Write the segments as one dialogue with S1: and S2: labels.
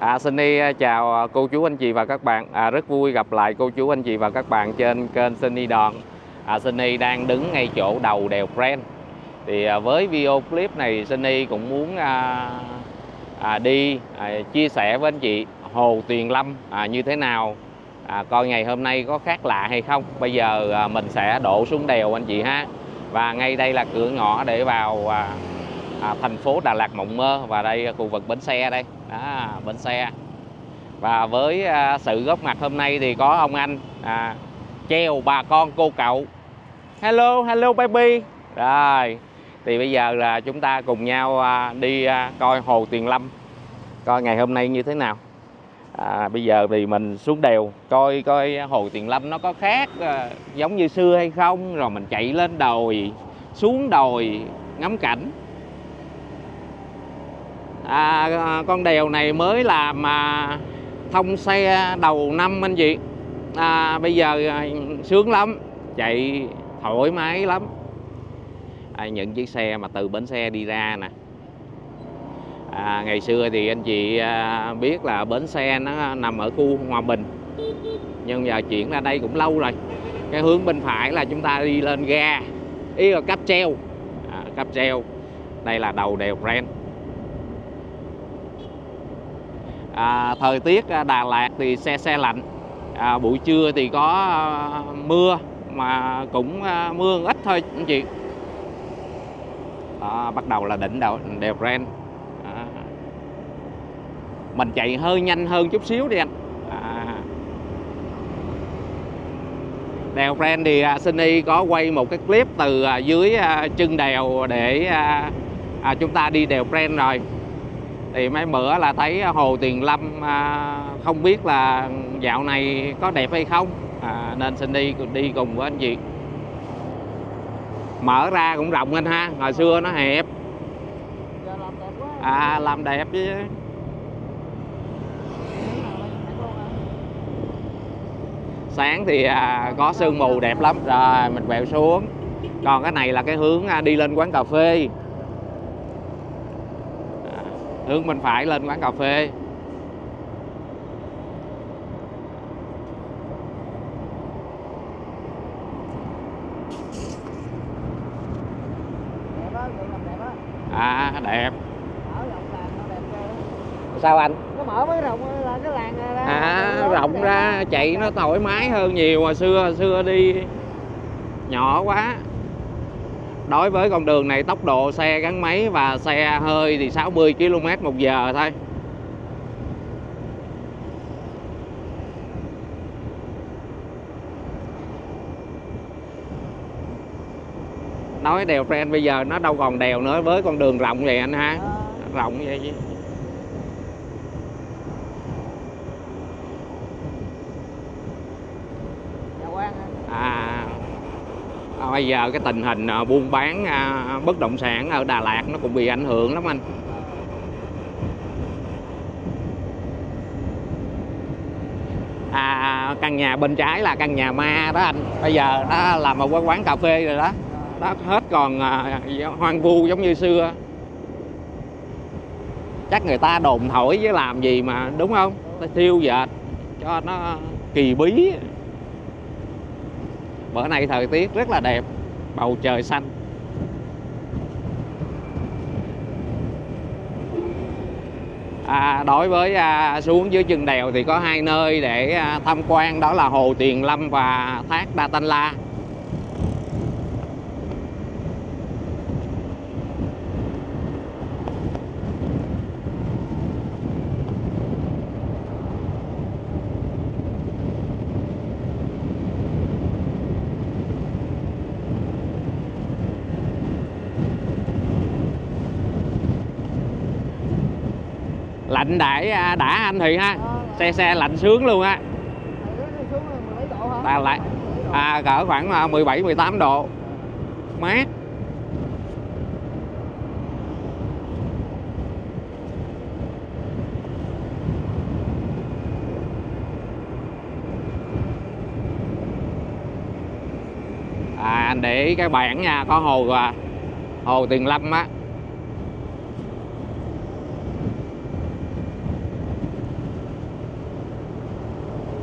S1: À, xin đi à, chào à, cô chú anh chị và các bạn. À, rất vui gặp lại cô chú anh chị và các bạn trên kênh Sunny Đòn. À, Sunny đang đứng ngay chỗ đầu đèo Brent. Thì à, với video clip này Sunny cũng muốn à, à, đi à, chia sẻ với anh chị Hồ Tuyền Lâm à, như thế nào. À, coi ngày hôm nay có khác lạ hay không. Bây giờ à, mình sẽ đổ xuống đèo anh chị ha. Và ngay đây là cửa ngõ để vào à, à, thành phố Đà Lạt Mộng Mơ và đây à, khu vực bến xe đây đó, bên xe. Và với à, sự góp mặt hôm nay thì có ông anh à, treo bà con cô cậu. Hello hello baby. Rồi thì bây giờ là chúng ta cùng nhau à, đi à, coi hồ Tuyền Lâm coi ngày hôm nay như thế nào. À, bây giờ thì mình xuống đèo coi coi hồ Tuyền Lâm nó có khác à, giống như xưa hay không. Rồi mình chạy lên đồi xuống đồi ngắm cảnh à, con đèo này mới làm à, thông xe đầu năm anh chị. À, bây giờ à, sướng lắm chạy thoải mái lắm. À, những chiếc xe mà từ bến xe đi ra nè. À, ngày xưa thì anh chị à, biết là bến xe nó nằm ở khu Hòa Bình. Nhưng giờ chuyển ra đây cũng lâu rồi. Cái hướng bên phải là chúng ta đi lên ga ý là cáp treo. À, cáp treo. Đây là đầu đèo Brent à, thời tiết à, Đà Lạt thì xe xe lạnh. À, buổi trưa thì có à, mưa mà cũng à, mưa ít thôi anh chị. À, bắt đầu là đỉnh đầu đèo ren. À, mình chạy hơi nhanh hơn chút xíu đi anh. À, đèo ren thì à, Sunny có quay một cái clip từ à, dưới à, chân đèo để à, à, chúng ta đi đèo ren rồi thì mấy bữa là thấy hồ tiền Lâm à, không biết là dạo này có đẹp hay không. À, nên xin đi đi cùng với anh chị mở ra cũng rộng anh ha hồi xưa nó hẹp.
S2: Làm đẹp
S1: à làm đẹp chứ. Sáng thì à, có sương mù đẹp lắm. Rồi mình quẹo xuống. Còn cái này là cái hướng à, đi lên quán cà phê hướng bên phải lên quán cà phê.
S2: Á.
S1: à đẹp. Sao anh?
S2: Nó mở mới rộng là cái làng ra.
S1: à rộng ra chạy nó thoải mái hơn nhiều hồi xưa hồi xưa đi nhỏ quá đối với con đường này tốc độ xe gắn máy và xe hơi thì 60 km một giờ thôi. Nói đèo Brent bây giờ nó đâu còn đèo nữa với con đường rộng vậy anh ha.
S2: Ờ,
S1: rộng vậy chứ
S2: nhà quan ha.
S1: à, à, bây giờ cái tình hình à, buôn bán à, bất động sản ở Đà Lạt nó cũng bị ảnh hưởng lắm anh. À căn nhà bên trái là căn nhà ma đó anh. Bây giờ nó làm một cái quán cà phê rồi đó. Đó, hết còn à, hoang vu giống như xưa. Chắc người ta đồn thổi với làm gì mà, đúng không? Ta thiêu dệt cho nó kỳ bí bữa nay thời tiết rất là đẹp bầu trời xanh. À, đối với à, xuống dưới chân đèo thì có hai nơi để à, tham quan đó là hồ tiền Lâm và thác Đa Tanh La. Lạnh đãi à, đã anh thì ha. Xe xe lạnh sướng luôn á.
S2: Ta lại
S1: à, cỡ khoảng à, 17 18 độ. Mát. À anh để cái bảng nha có hồ à, hồ tiền Lâm á.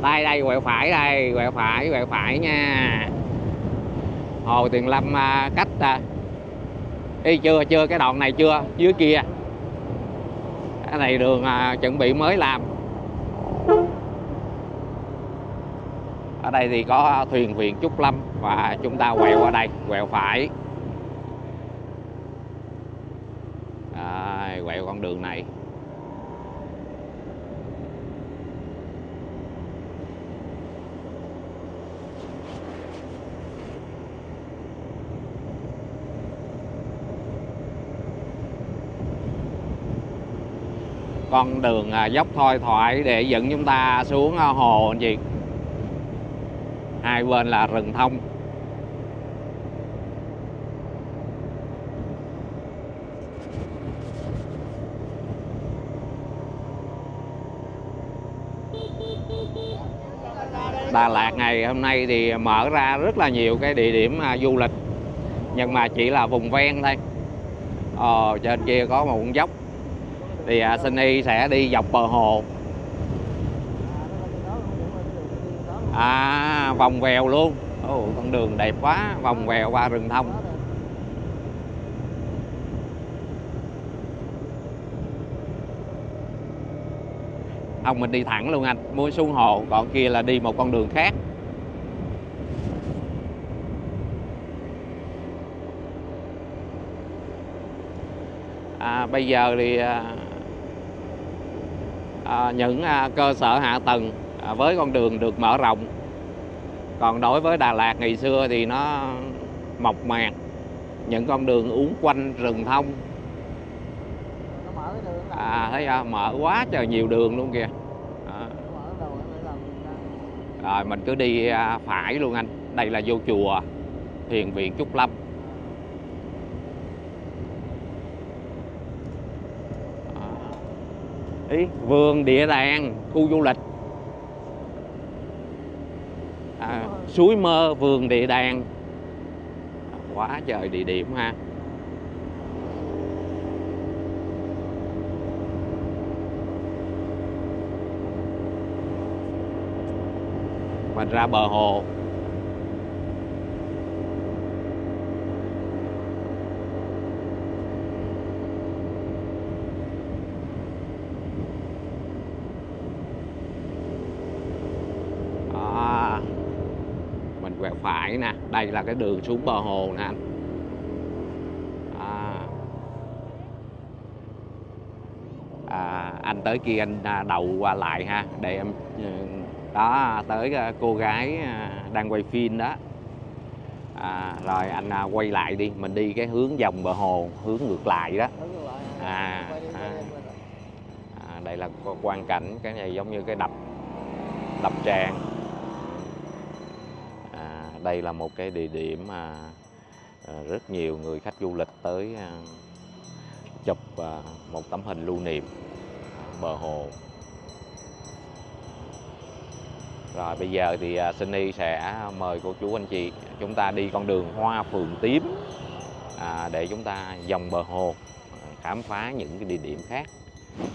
S1: Đây đây quẹo phải đây quẹo phải quẹo phải nha. Hồ tiền Lâm à, cách à, y chưa chưa cái đoạn này chưa dưới kia. Cái này đường à, chuẩn bị mới làm. Ở đây thì có thuyền viện Trúc Lâm và chúng ta quẹo qua đây quẹo phải. À, quẹo con đường này. Con đường à, dốc thôi thoại để dẫn chúng ta xuống à, hồ anh chị. Hai bên là rừng thông. Đà Lạt ngày hôm nay thì mở ra rất là nhiều cái địa điểm à, du lịch nhưng mà chỉ là vùng ven thôi. Ờ, trên kia có một con dốc thì à, Sunny sẽ đi dọc bờ hồ. À vòng vèo luôn. Ồ, con đường đẹp quá vòng vèo qua rừng thông. Không mình đi thẳng luôn anh mua xuống hồ còn kia là đi một con đường khác. À, bây giờ thì à, những à, cơ sở hạ tầng à, với con đường được mở rộng. Còn đối với Đà Lạt ngày xưa thì nó mộc mạc những con đường uốn quanh rừng thông. À thấy à, mở quá trời nhiều đường luôn kìa. À, rồi mình cứ đi à, phải luôn anh. Đây là vô chùa thiền viện Trúc Lâm ý vườn địa đàng khu du lịch. À, suối mơ vườn địa đàng. Quá trời địa điểm ha. Mình ra bờ hồ à, mình quẹo phải nè đây là cái đường xuống bờ hồ nè. Anh à, à, anh tới kia anh à, đầu qua lại ha để em ừ, đó tới à, cô gái à, đang quay phim đó. À, rồi anh quay lại đi mình đi cái hướng vòng bờ hồ hướng ngược lại đó. À, à. à, đây là quan cảnh cái này giống như cái đập đập tràn đây là một cái địa điểm mà ờ, rất nhiều người khách du lịch tới ờ, chụp ờ, một tấm hình lưu niệm bờ hồ. Rồi bây giờ thì Sunny sẽ mời cô chú anh chị chúng ta đi con đường hoa phường tím à, để chúng ta vòng bờ hồ khám phá những cái địa điểm khác.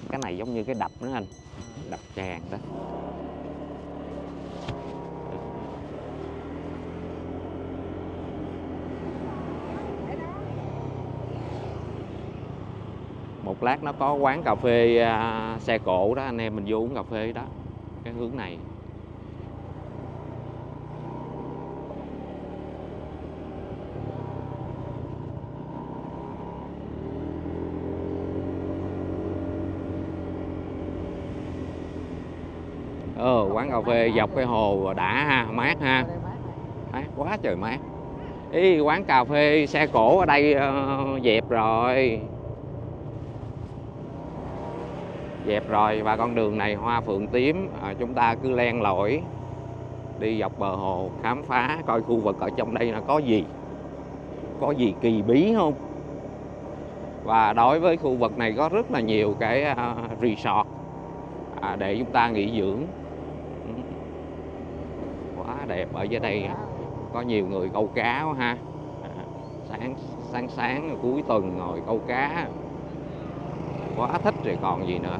S1: Cái này giống như cái đập nữa anh đập tràn đó. Một lát nó có quán cà phê à, xe cổ đó anh em mình vô uống cà phê đó. Cái hướng này. Ờ quán cà phê dọc cái hồ đã ha mát ha.
S2: mát
S1: quá trời mát. Ý quán cà phê xe cổ ở đây ờ, dẹp rồi dẹp rồi và con đường này hoa phượng tím à, chúng ta cứ len lỏi đi dọc bờ hồ khám phá coi khu vực ở trong đây là có gì có gì kỳ bí không? Và đối với khu vực này có rất là nhiều cái uh, resort à, để chúng ta nghỉ dưỡng. Ừ, quá đẹp ở dưới đây. Có nhiều người câu cá quá ha. À, sáng sáng sáng cuối tuần ngồi câu cá. Quá thích rồi còn gì nữa.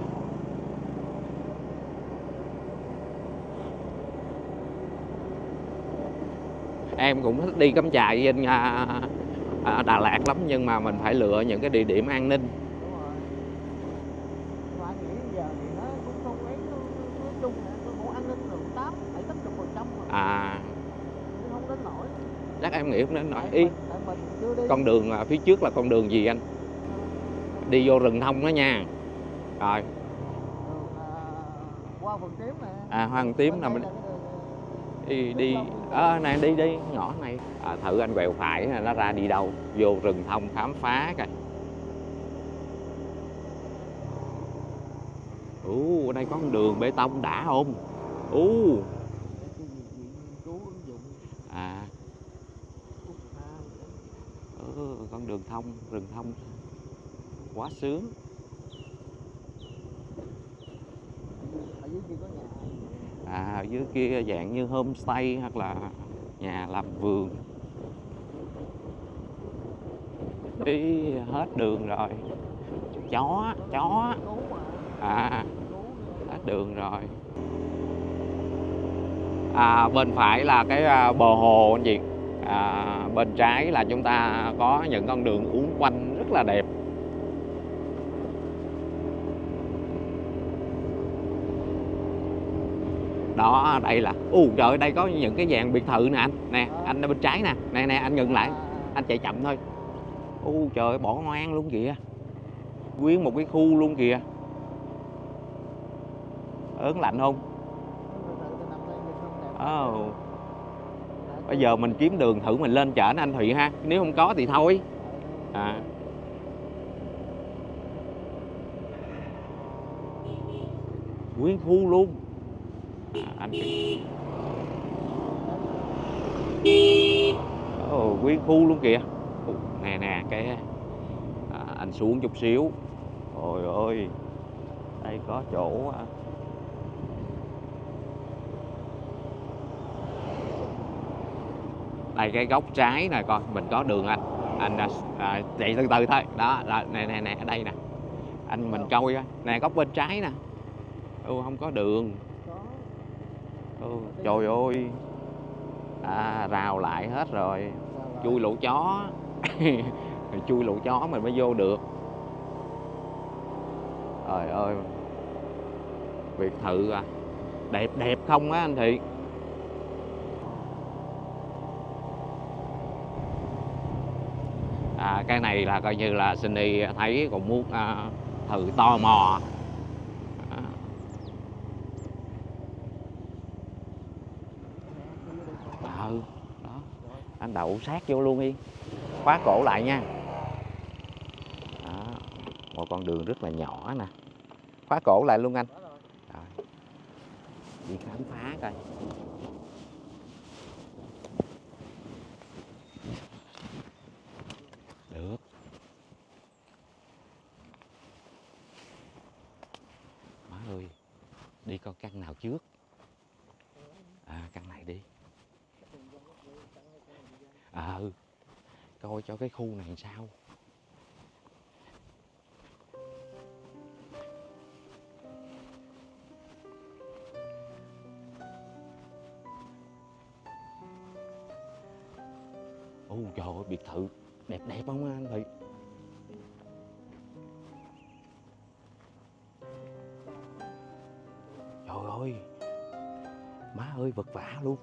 S1: Em cũng thích đi cắm trại trên à, à, Đà Lạt lắm nhưng mà mình phải lựa những cái địa điểm an ninh. À.
S2: Đến nổi
S1: chắc em nghĩ không nên nói
S2: tại
S1: ý con đường à, phía trước là con đường gì anh? Đi vô rừng thông đó nha. Rồi.
S2: Qua phần tím nè.
S1: À hoàng tím là mình đi đi à, này đi đi ngõ này. À, thử anh quẹo phải là nó ra đi đâu? Vô rừng thông khám phá coi. Ú ở đây có con đường bê tông đã không? Ú. À. Ừ, con đường thông rừng thông quá sướng
S2: ở dưới kia có nhà
S1: à dưới kia dạng như homestay hoặc là nhà làm vườn. Đi hết đường rồi. Chó chó. À hết đường rồi. À, bên phải là cái à, bờ hồ anh chị à, bên trái là chúng ta có những con đường uốn quanh rất là đẹp. Đây là u trời ơi, đây có những cái dạng biệt thự nè anh. Nè anh ở bên trái nè. Nè nè anh ngừng lại.
S2: À,
S1: anh chạy chậm thôi. U trời ơi, bỏ ngoan luôn kìa. Nguyên một cái khu luôn kìa. Ớn lạnh không?
S2: Đã
S1: bây giờ mình kiếm đường thử mình lên chở anh Thụy ha. Nếu không có thì thôi. À. Nguyên khu luôn. à, anh Ồ, nguyên khu luôn kìa. Ồ, nè nè cái à, anh xuống chút xíu. Ôi ơi đây có chỗ à, đây cái góc trái này coi mình có đường anh. Anh à, à, chạy từ từ thôi. Đó, đó nè nè nè ở đây nè. Anh mình coi á nè góc bên trái nè. Ừ, không có đường ừ, trời ơi. À, rào lại hết rồi. Chui lỗ chó. Chui lỗ chó mình mới vô được. Trời ơi. Biệt thự à. Đẹp đẹp không á anh thị? À, cái này là coi như là Sunny thấy cũng muốn à, thử tò mò à, ừ đó anh đậu sát vô luôn đi. Khóa cổ lại nha. Đó. một con đường rất là nhỏ nè. Khóa cổ lại luôn anh.
S2: Rồi.
S1: đi khám phá coi. Được. Má ơi, đi con căn nào trước? À căn này đi à ừ. coi cho cái khu này sao. Ô trời ơi, biệt thự đẹp đẹp không anh Thị Trời ơi, Má ơi, vật vả luôn.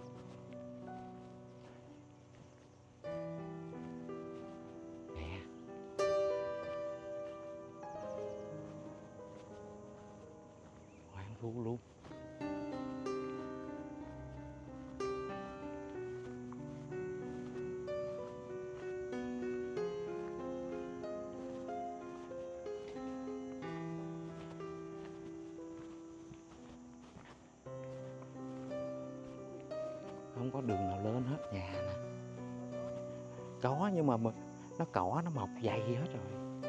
S1: Không có đường nào lên hết, nhà nè. Có nhưng mà nó cỏ, nó mọc dày hết rồi.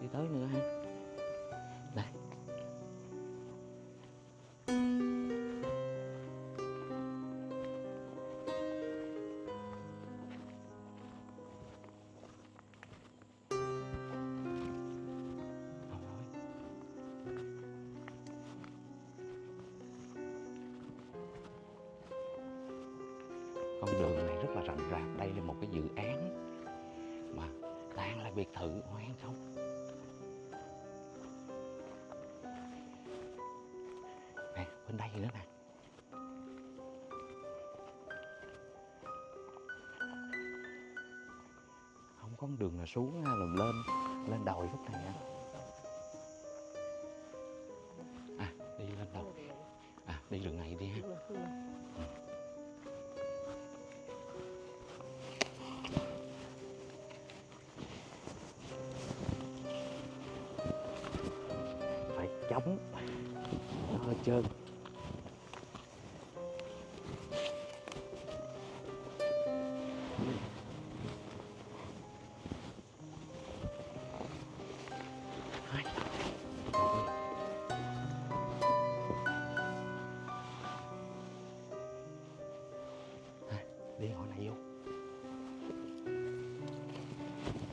S1: Đi tới nữa ha. Bên đây nữa nè. Không có đường nào xuống lùm là lên lên đồi lúc này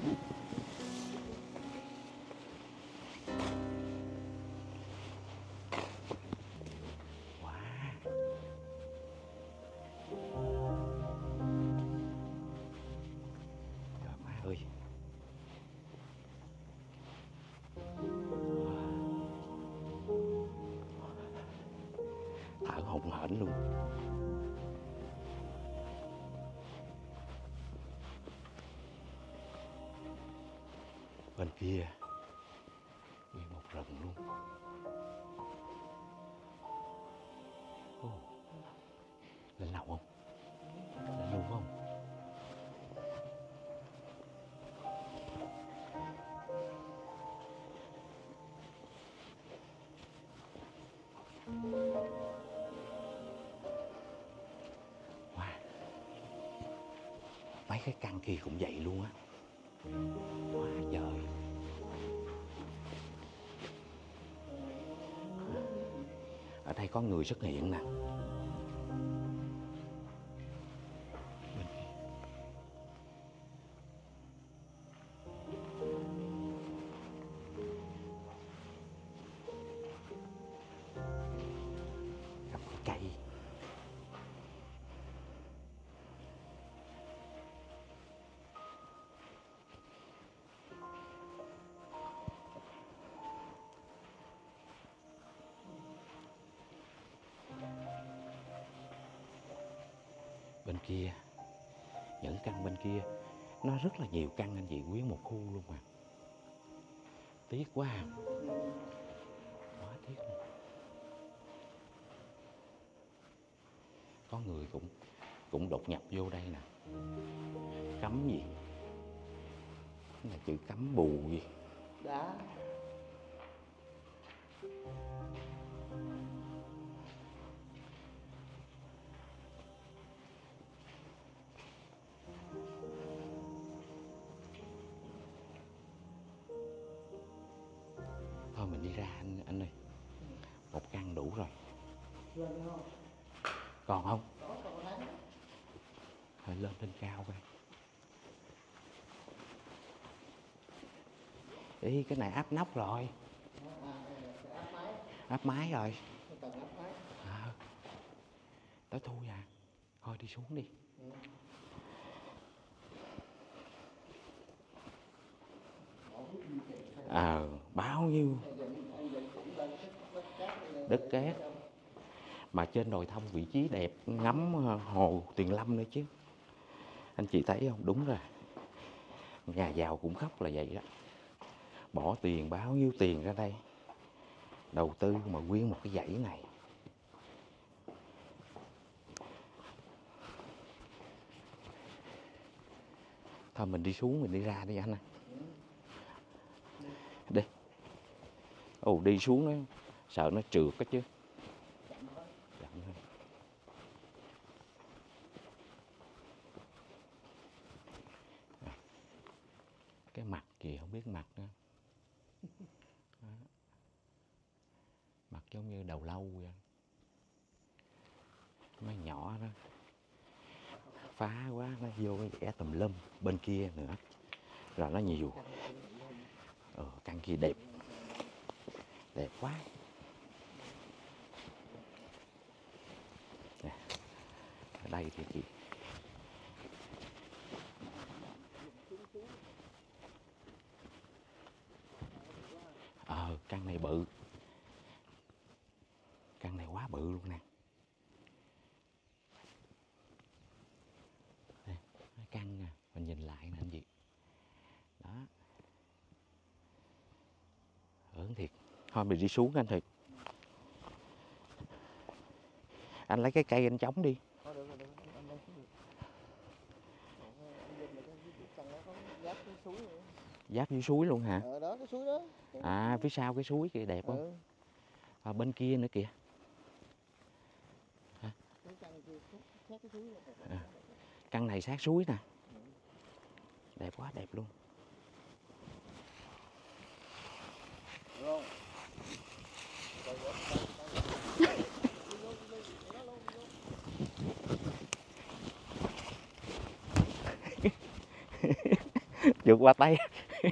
S1: Wow. Bên kia nguyên một rừng luôn. Ồ. Lên lầu không? Lên luôn không? Wow. Mấy cái căn kia cũng vậy luôn á. Có người xuất hiện nè. Tiếc quá à. quá tiếc luôn có người cũng cũng đột nhập vô đây nè cấm gì Cái là chữ cấm bù gì
S2: Đã.
S1: Còn không? Phải lên trên cao coi. Ý cái này áp nóc rồi.
S2: Áp máy.
S1: rồi. À, tới thu à. Thôi đi xuống đi. Ờ à, bao nhiêu?
S2: Đất cát này lên.
S1: Đất cát mà trên đồi thông vị trí đẹp, ngắm ờ, hồ Tuyền Lâm nữa chứ. Anh chị thấy không? Đúng rồi. Nhà giàu cũng khóc là vậy đó. Bỏ tiền, bao nhiêu tiền ra đây? Đầu tư mà nguyên một cái dãy này. Thôi mình đi xuống, mình đi ra đi anh ơi đi. Ồ, đi xuống nó sợ nó trượt á chứ chậm thôi À. cái mặt trước mặt đó. Đó. mặt giống như đầu lâu vậy. Mấy nhỏ đó. Phá quá nó vô cái vẽ tùm lum bên kia nữa. Rồi nó nhiều. Ờ, căn kia đẹp. Đẹp quá. Ở đây thì chị căn này bự căn này quá bự luôn nè Đây, cái căn nè mình nhìn lại nè anh chị đó ớn thiệt thôi mình đi xuống anh thiệt. Anh lấy cái cây anh chống đi.
S2: Giáp
S1: dưới suối luôn hả?
S2: Ờ đó cái suối đó. Cái-
S1: à phía sau cái suối kia đẹp không?
S2: Ừ,
S1: à, bên kia nữa kìa.
S2: Này.
S1: căn này sát suối nè. Đẹp quá đẹp luôn.
S2: Được không?
S1: trượt qua tay.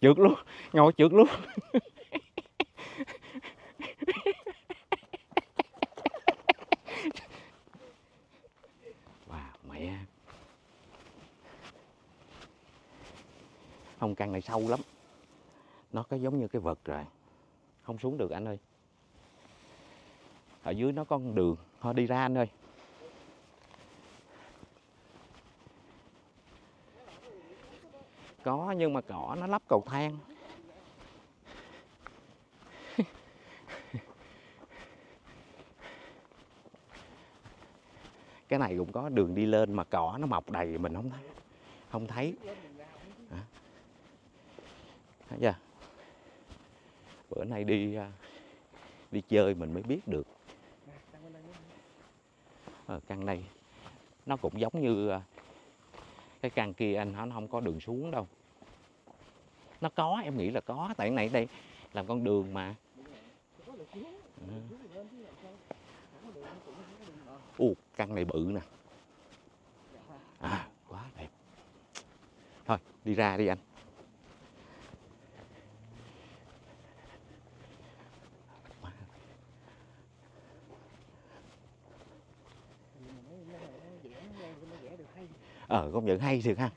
S1: Trượt luôn, ngồi trượt luôn. Wow, mẹ. Không căn này sâu lắm. Nó có giống như cái vật rồi không xuống được anh ơi. Ở dưới nó có con đường, thôi đi ra anh ơi. Có nhưng mà cỏ nó lắp cầu thang. Cái này cũng có đường đi lên mà cỏ nó mọc đầy mình không thấy. Không thấy. Hả? thấy chưa bữa nay đi à, đi chơi mình mới biết được.
S2: Căn
S1: ở căn này nó cũng giống như à, cái căn kia anh, nó không có đường xuống đâu. Nó có, em nghĩ là có. Tại này đây, làm con đường mà.
S2: Ờ.
S1: Ừ. u căn này bự nè. À quá đẹp. Thôi, đi ra đi anh
S2: Nhưng mà mấy cái này nó vẽ nó lên cho nó vẽ
S1: ở công nhận hay thiệt ha.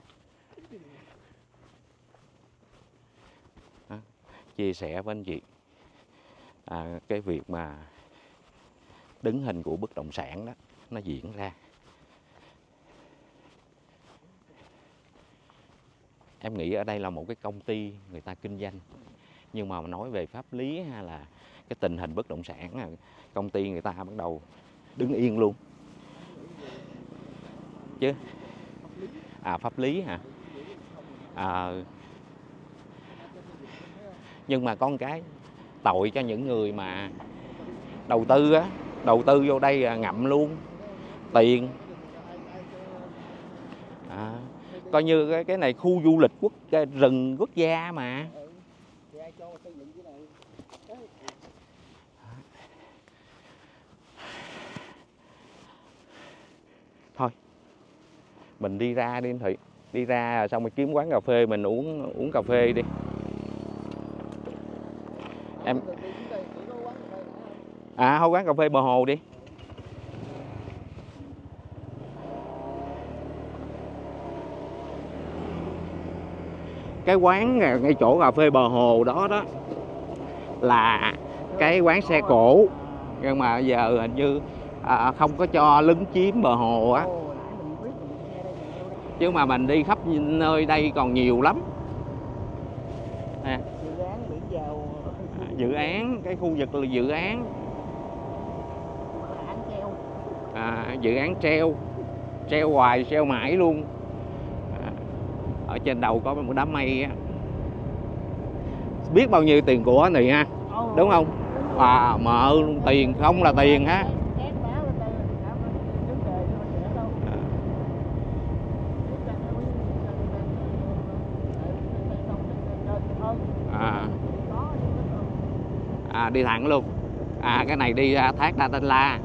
S1: Chia sẻ với anh chị. À, cái việc mà đứng hình của bất động sản đó nó diễn ra. Em nghĩ ở đây là một cái công ty người ta kinh doanh. Nhưng mà nói về pháp lý hay là cái tình hình bất động sản công ty người ta bắt đầu đứng yên luôn. Chứ à pháp lý hả? À, nhưng mà con cái tội cho những người mà đầu tư á đầu tư vô đây ngậm luôn tiền. À, coi như cái, cái này khu du lịch quốc rừng quốc gia mà
S2: Ừ. Thì ai cho xây dựng cái này. Đấy
S1: mình đi ra đi anh thị đi ra xong rồi kiếm quán cà phê mình uống uống cà phê đi. Em- à không quán cà phê bờ hồ đi. Cái quán ngay ngay chỗ cà phê bờ hồ đó đó là cái quán xe cổ nhưng mà giờ hình như à, không có cho lấn chiếm bờ hồ á
S2: Ồ, nãy mình biết mình nghe đây mình vô đây
S1: chứ mà mình đi khắp nơi đây còn nhiều lắm.
S2: Dự án biển
S1: À, dự án cái khu vực là dự án. À, dự án treo. Treo hoài treo mãi luôn. À, ở trên đầu có một đám mây á. Biết bao nhiêu tiền của này ha? Đúng không? À mợ luôn tiền không là tiền ha
S2: Két báo lên đây, đã có vấn đề cho mình dễ đâu.
S1: À.
S2: Cái căn nó mới- căn nó đang, ờ, ờ, xây xong lên- lên hơn.
S1: à,
S2: Có nhưng nó còn-
S1: à đi thẳng luôn. À cái này đi ra thác Đa Tinh La.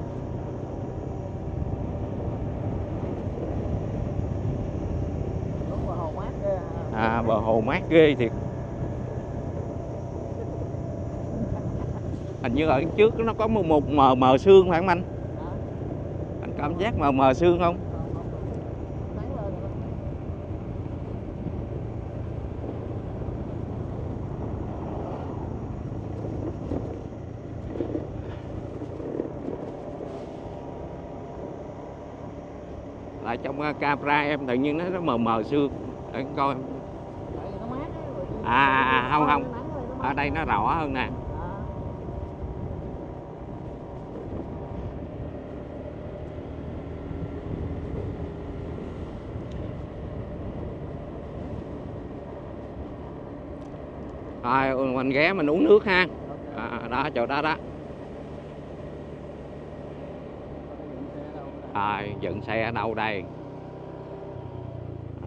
S2: À.
S1: à, bờ hồ mát ghê thiệt. Hình như ở trước nó có một, mờ mờ xương phải không anh? Anh cảm giác mờ mờ xương không
S2: Còn không được. Sáng lên rồi đó
S1: ở trong ờ, camera em tự nhiên nó nó mờ mờ sương để coi. À, à, à, không, không. ở đây nó rõ hơn nè. Rồi mình ghé mình uống nước ha.
S2: À,
S1: à đó chỗ đó đó.
S2: Cái dựng xe
S1: ở
S2: đâu
S1: đây?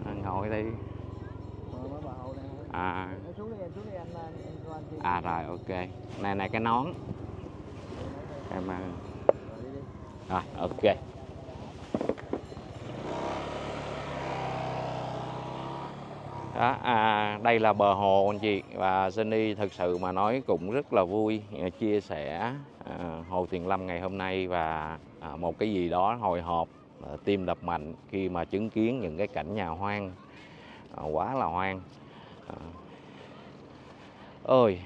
S1: À, ngồi đi.
S2: Ờ,
S1: à. À rồi ok. Này này cái nón. Em à,
S2: rồi
S1: ok đó à, đây là bờ hồ anh chị. Và Sunny thực sự mà nói cũng rất là vui à, chia sẻ à, hồ Tuyền Lâm ngày hôm nay và à, một cái gì đó hồi hộp à, tim đập mạnh khi mà chứng kiến những cái cảnh nhà hoang. À, quá là hoang. À, ơi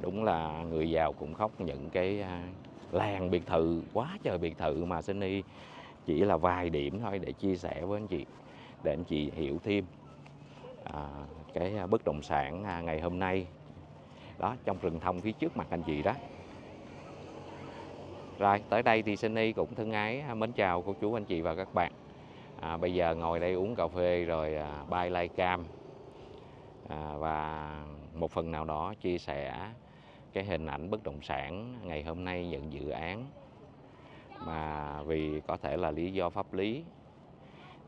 S1: đúng là người giàu cũng khóc những cái à, làng biệt thự quá trời biệt thự mà Sunny chỉ là vài điểm thôi để chia sẻ với anh chị để anh chị hiểu thêm à, cái à, bất động sản à, ngày hôm nay. Đó trong rừng thông phía trước mặt anh chị đó. Rồi tới đây thì Sunny cũng thân ái à, mến chào cô chú anh chị và các bạn. À, bây giờ ngồi đây uống cà phê rồi à, bay like cam à, và một phần nào đó chia sẻ cái hình ảnh bất động sản ngày hôm nay nhận dự án. Mà vì có thể là lý do pháp lý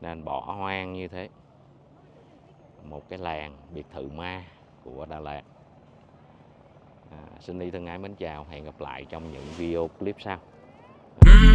S1: nên bỏ hoang như thế một cái làng biệt thự ma của Đà Lạt. À, xin đi thân ái mến chào hẹn gặp lại trong những video clip sau. À.